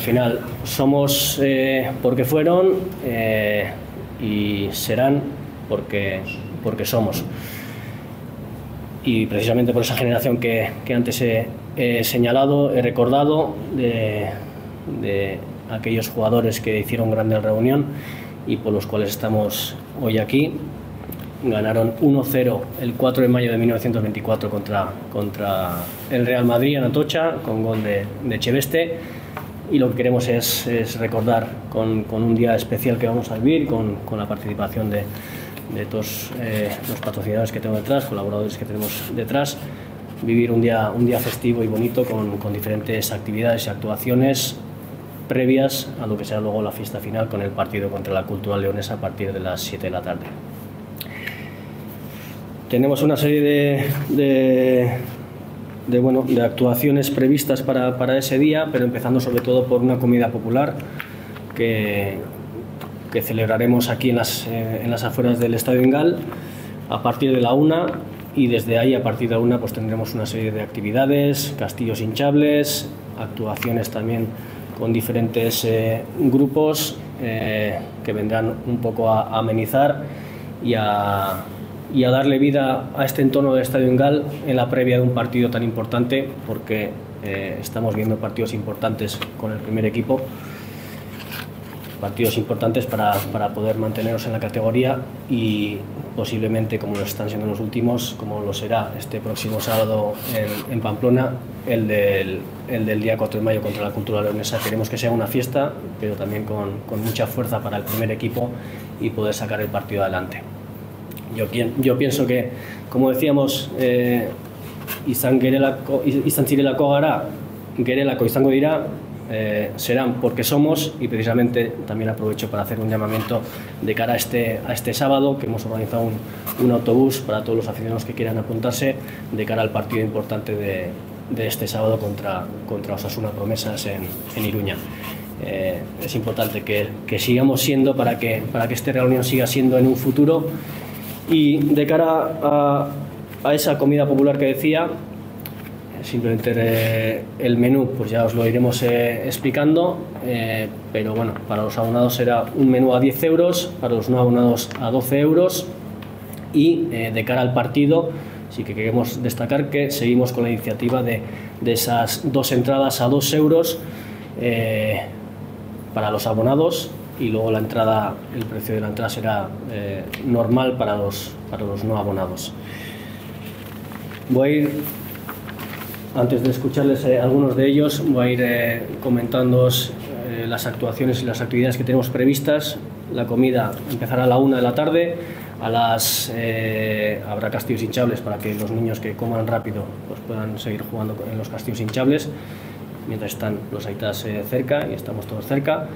Al final somos eh, porque fueron eh, y serán porque, porque somos. Y precisamente por esa generación que, que antes he, he, señalado, he recordado de, de aquellos jugadores que hicieron grande reunión y por los cuales estamos hoy aquí. Ganaron 1-0 el 4 de mayo de 1924 contra, contra el Real Madrid en Atocha con gol de, de Cheveste y lo que queremos es, recordar con, un día especial que vamos a vivir, con, la participación de, todos eh, los patrocinadores que tengo detrás, colaboradores que tenemos detrás, vivir un día, festivo y bonito con, con diferentes actividades y actuaciones previas a lo que será luego la fiesta final con el partido contra la Cultural Leonesa a partir de las 7 de la tarde. Tenemos una serie de, de, bueno, de actuaciones previstas para, para, ese día, pero empezando sobre todo por una comida popular que, que celebraremos aquí en las, eh, en las afueras del Estadio Ingal a partir de la una y desde ahí a partir de la una pues tendremos una serie de actividades, castillos hinchables, actuaciones también con diferentes eh, grupos eh, que vendrán un poco a amenizar y a, y a darle vida a este entorno del Estadio Ingal en la previa de un partido tan importante porque eh, estamos viendo partidos importantes con el primer equipo partidos importantes para, para, poder mantenernos en la categoría y posiblemente, como lo están siendo los últimos, como lo será este próximo sábado en, en Pamplona, el del, el del, día 4 de mayo contra la cultura leonesa. Queremos que sea una fiesta, pero también con, con mucha fuerza para el primer equipo y poder sacar el partido adelante. Yo, yo pienso que, como decíamos, eh, izan gerelako, izan zirelako gara, gerelako eh, serán porque somos y precisamente también aprovecho para hacer un llamamiento de cara a este, a este sábado que hemos organizado un, un autobús para todos los aficionados que quieran apuntarse de cara al partido importante de, este sábado contra, contra Osasuna Promesas en, en Iruña. Eh, es importante que, que, sigamos siendo para que, para que esta reunión siga siendo en un futuro y de cara a, esa comida popular que decía, simplemente el menú pues ya os lo iremos eh, explicando eh, pero bueno para los abonados será un menú a 10 euros para los no abonados a 12 euros. Y eh, de cara al partido sí que queremos destacar que seguimos con la iniciativa de, de esas dos entradas a 2 euros para los abonados y luego la entrada el precio de la entrada será eh, normal para los, para los no abonados voy a ir antes de escucharles eh, algunos de ellos, voy a ir eh, comentando eh, las actuaciones y las actividades que tenemos previstas. La comida empezará a la una de la tarde, a las eh, habrá castillos hinchables para que los niños que coman rápido pues puedan seguir jugando en los castillos hinchables, mientras están los aitas eh, cerca y estamos todos cerca.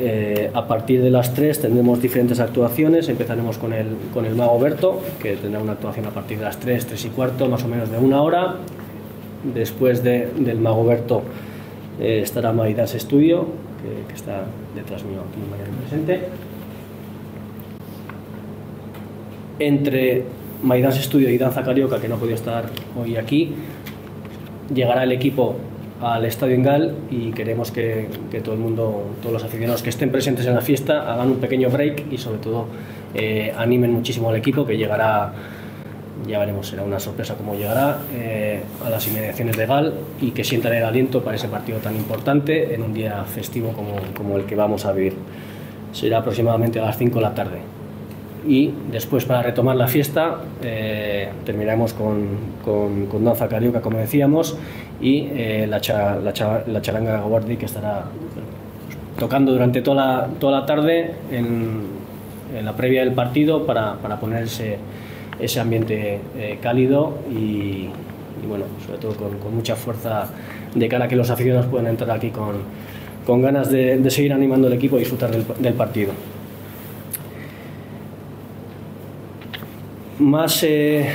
Eh, a partir de las 3 tendremos diferentes actuaciones. Empezaremos con el, con el Mago Berto, que tendrá una actuación a partir de las 3, 3 y cuarto, más o menos de una hora. Después de, del Mago Berto eh, estará Maidas Studio, que, está detrás mío aquí mañana presente. Entre Maidas Studio y Danza Carioca, que no podía estar hoy aquí, llegará el equipo al Estadio Ingal y queremos que, que, todo el mundo, todos los aficionados que estén presentes en la fiesta hagan un pequeño break y sobre todo eh, animen muchísimo al equipo que llegará ya veremos, será una sorpresa cómo llegará eh, a las inmediaciones de Gal y que sientan el aliento para ese partido tan importante en un día festivo como, como el que vamos a vivir. Será aproximadamente a las 5 de la tarde. Y después, para retomar la fiesta, eh, terminaremos con, con, con, danza carioca, como decíamos, y eh, la, cha, la, cha, la, charanga guardi que estará tocando durante toda la, toda la tarde en, la previa del partido para, para ponerse ese ambiente eh, cálido y, bueno, sobre todo con, mucha fuerza de cara a que los aficionados puedan entrar aquí con, con ganas de, seguir animando el equipo y disfrutar del, del partido. Más eh,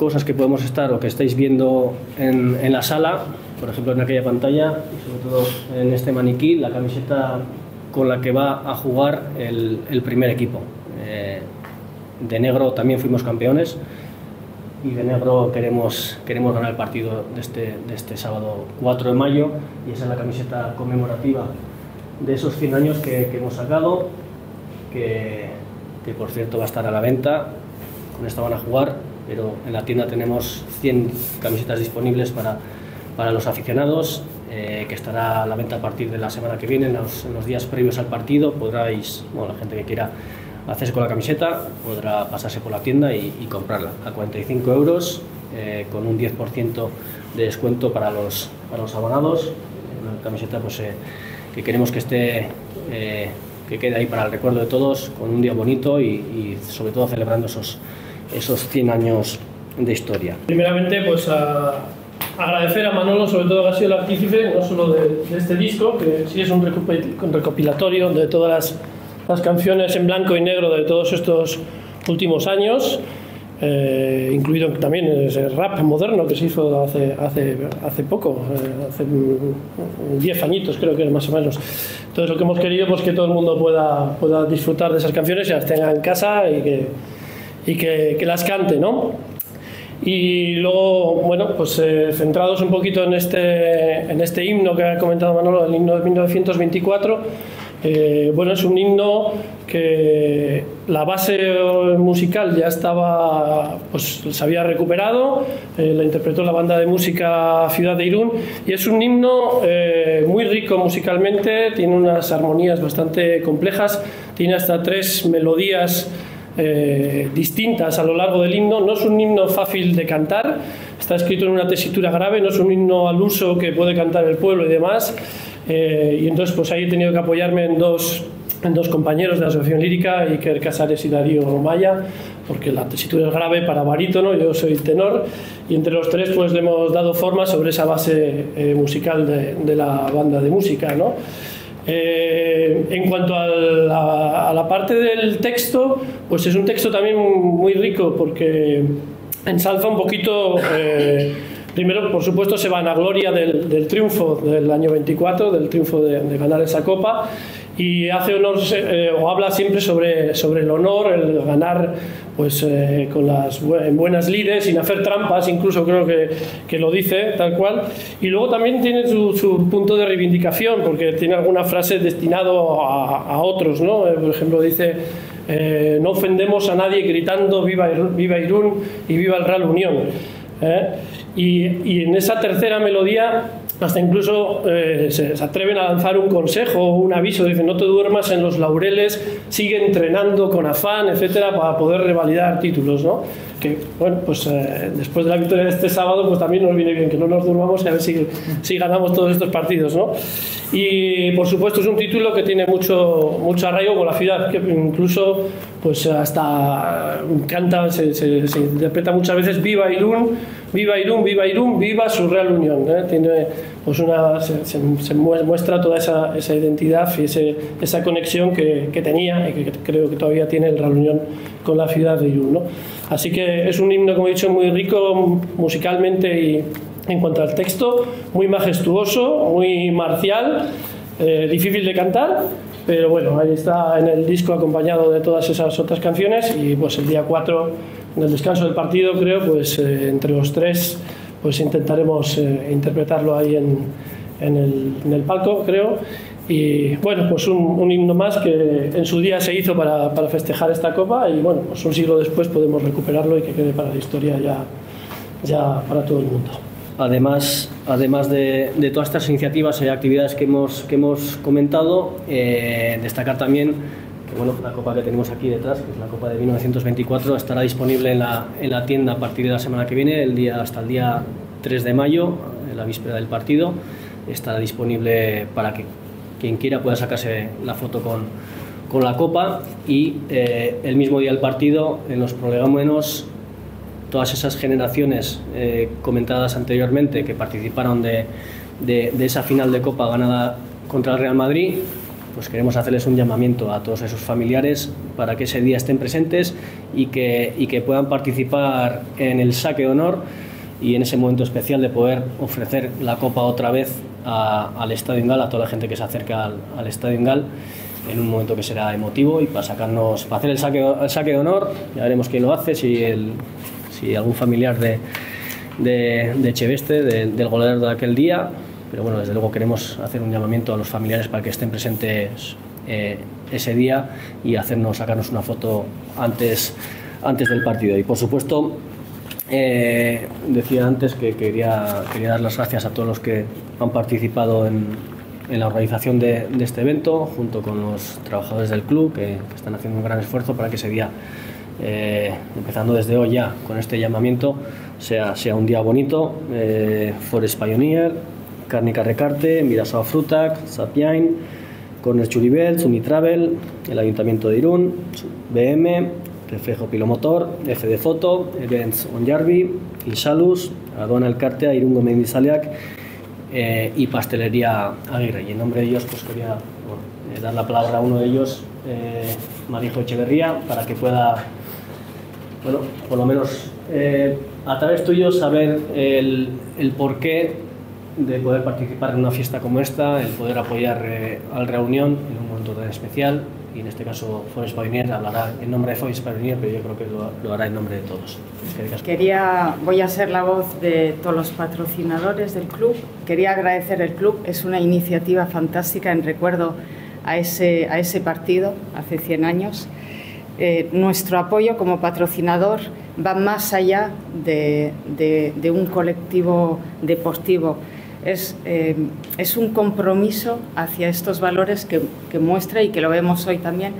cosas que podemos estar o que estáis viendo en, en, la sala, por ejemplo en aquella pantalla, y sobre todo en este maniquí, la camiseta con la que va a jugar el, el primer equipo. Eh, de negro también fuimos campeones. y de negro queremos, queremos ganar el partido de este, de este sábado 4 de mayo y esa es la camiseta conmemorativa de esos 100 años que, que hemos sacado, que, que, por cierto va a estar a la venta, con esta van a jugar, pero en la tienda tenemos 100 camisetas disponibles para, para los aficionados, eh, que estará a la venta a partir de la semana que viene, en los, en los días previos al partido, podráis, bueno, la gente que quiera hacerse con la camiseta podrá pasarse por la tienda y, y comprarla a 45 euros eh, con un 10% de descuento para los, para los abonados. Una camiseta pues, eh, que queremos que esté, eh, que quede ahí para el recuerdo de todos, con un día bonito y, y sobre todo celebrando esos, esos 100 años de historia. Primeramente, pues agradecer a Manolo, sobre todo que ha sido el artífice, no solo de, este disco, que sí es un recopilatorio de todas las canciones en blanco y negro de todos estos últimos años, eh, incluido también el rap moderno que se hizo hace, hace, hace poco, eh, hace 10 añitos creo que más o menos. Entonces lo que hemos querido es pues, que todo el mundo pueda, pueda disfrutar de esas canciones y las tenga en casa y que, y que, las cante, ¿no? Y luego, bueno, pues eh, centrados un poquito en este, en este himno que ha comentado Manolo, el himno de 1924, eh, bueno, es un himno que la base musical ya estaba, pues se había recuperado, eh, la interpretó la banda de música Ciudad de Irún y es un himno eh, muy rico musicalmente, tiene unas armonías bastante complejas, tiene hasta tres melodías eh, distintas a lo largo del himno, no es un himno fácil de cantar, está escrito en una tesitura grave, no es un himno al uso que puede cantar el pueblo y demás. Eh, y entonces pues ahí he tenido que apoyarme en dos, en dos compañeros de la Asociación Lírica, Iker Casares y Darío Maya, porque la tesitura es grave para barítono, yo soy tenor, y entre los tres pues le hemos dado forma sobre esa base eh, musical de, de, la banda de música. ¿no? Eh, en cuanto a la, a la, parte del texto, pues es un texto también muy rico porque ensalza un poquito... Eh, Primero, por supuesto, se van a gloria del, del triunfo del año 24, del triunfo de, de ganar esa copa, y hace honor eh, o habla siempre sobre, sobre el honor, el ganar pues, eh, con las en buenas lides, sin hacer trampas, incluso creo que, que lo dice tal cual. Y luego también tiene su, punto de reivindicación, porque tiene alguna frase destinado a, a otros, ¿no? Eh, por ejemplo, dice. Eh, no ofendemos a nadie gritando viva, viva Irún y viva el Real Unión. Y, y, en esa tercera melodía hasta incluso eh, se, se, atreven a lanzar un consejo o un aviso, dicen no te duermas en los laureles, sigue entrenando con afán, etcétera, para poder revalidar títulos, ¿no? Que, bueno, pues eh, después de la victoria de este sábado, pues también nos viene bien que no nos durmamos y a ver si, si ganamos todos estos partidos, ¿no? Y por supuesto es un título que tiene mucho, mucho arraigo con la ciudad, que incluso pues hasta canta, se, se, se interpreta muchas veces Viva Irún, Viva Irún, Viva Irún, Viva su Real Unión. ¿eh? Tiene pues una, se, se, muestra toda esa, esa identidad y ese, esa conexión que, que, tenía y que creo que todavía tiene el Real Unión con la ciudad de Irún. ¿no? Así que es un himno, como he dicho, muy rico musicalmente y en cuanto al texto, muy majestuoso, muy marcial, eh, difícil de cantar, pero bueno, ahí está en el disco acompañado de todas esas otras canciones y pues el día 4, en el descanso del partido, creo, pues eh, entre los tres pues intentaremos eh, interpretarlo ahí en, en, el, en, el, palco, creo. Y bueno, pues un, himno más que en su día se hizo para, para, festejar esta copa y bueno, pues un siglo después podemos recuperarlo y que quede para la historia ya, ya para todo el mundo. Además, además de, de, todas estas iniciativas y actividades que hemos, que hemos comentado, eh, destacar también que bueno, la copa que tenemos aquí detrás, que es la copa de 1924, estará disponible en la, en la tienda a partir de la semana que viene, el día, hasta el día 3 de mayo, en la víspera del partido. Estará disponible para que quien quiera pueda sacarse la foto con, con la copa y eh, el mismo día del partido, en los prolegómenos, todas esas generaciones eh, comentadas anteriormente que participaron de, de, de, esa final de Copa ganada contra el Real Madrid, pues queremos hacerles un llamamiento a todos esos familiares para que ese día estén presentes y que, y que puedan participar en el saque de honor y en ese momento especial de poder ofrecer la Copa otra vez al Estadio Ingal, a toda la gente que se acerca al, al Estadio Ingal en un momento que será emotivo y para sacarnos, para hacer el saque, el saque de honor, ya veremos quién lo hace, si el, si algún familiar de, de, Cheveste, del goleador de aquel día, pero bueno, desde luego queremos hacer un llamamiento a los familiares para que estén presentes eh, ese día y hacernos, sacarnos una foto antes, antes del partido. Y por supuesto, eh, decía antes que quería, quería dar las gracias a todos los que han participado en, en la organización de, este evento, junto con los trabajadores del club, que, están haciendo un gran esfuerzo para que ese día, eh, empezando desde hoy ya con este llamamiento, sea, sea un día bonito. Eh, Forest Pioneer, Cárnica Recarte, Mirasao Frutac, Sapiain, Corner Churibel, Travel, el Ayuntamiento de Irún, BM, Reflejo Pilomotor, FD Foto, Events Onjarbi, Insalus, Aduana Elkartea, Irungo Mendizaleak eh, y Pastelería Aguirre. Y en nombre de ellos pues quería eh, dar la palabra a uno de ellos, eh, Marijo Echeverría, para que pueda, bueno, por lo menos eh, a través tuyo saber el, el porqué de poder participar en una fiesta como esta, el poder apoyar eh, al Reunión en un momento tan especial y en este caso Forest Pioneer hablará en nombre de Forest Pioneer, pero yo creo que lo, hará en nombre de todos. Quería, voy a ser la voz de todos los patrocinadores del club. Quería agradecer el club, es una iniciativa fantástica en recuerdo a ese, a ese partido hace 100 años. Eh, nuestro apoyo como patrocinador va más allá de, de, de un colectivo deportivo es, eh, es un compromiso hacia estos valores que, que, muestra y que lo vemos hoy también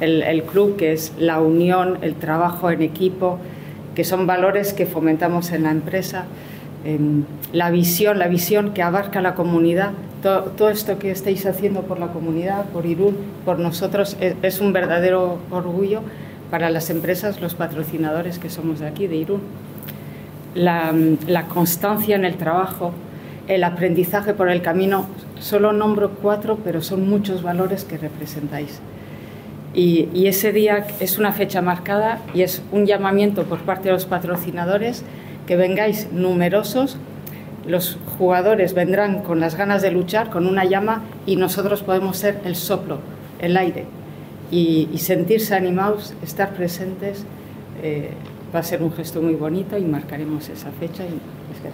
el, el, club, que es la unión, el trabajo en equipo, que son valores que fomentamos en la empresa, eh, la visión, la visión que abarca la comunidad. Todo, todo, esto que estáis haciendo por la comunidad, por Irún, por nosotros, es, es un verdadero orgullo para las empresas, los patrocinadores que somos de aquí, de Irún. La, la constancia en el trabajo, el aprendizaje por el camino, solo nombro cuatro, pero son muchos valores que representáis. Y, ese día es una fecha marcada y es un llamamiento por parte de los patrocinadores que vengáis numerosos. Los jugadores vendrán con las ganas de luchar, con una llama, y nosotros podemos ser el soplo, el aire. Y, y sentirse animados, estar presentes, eh, va a ser un gesto muy bonito y marcaremos esa fecha. Y es que